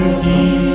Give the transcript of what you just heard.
Amen.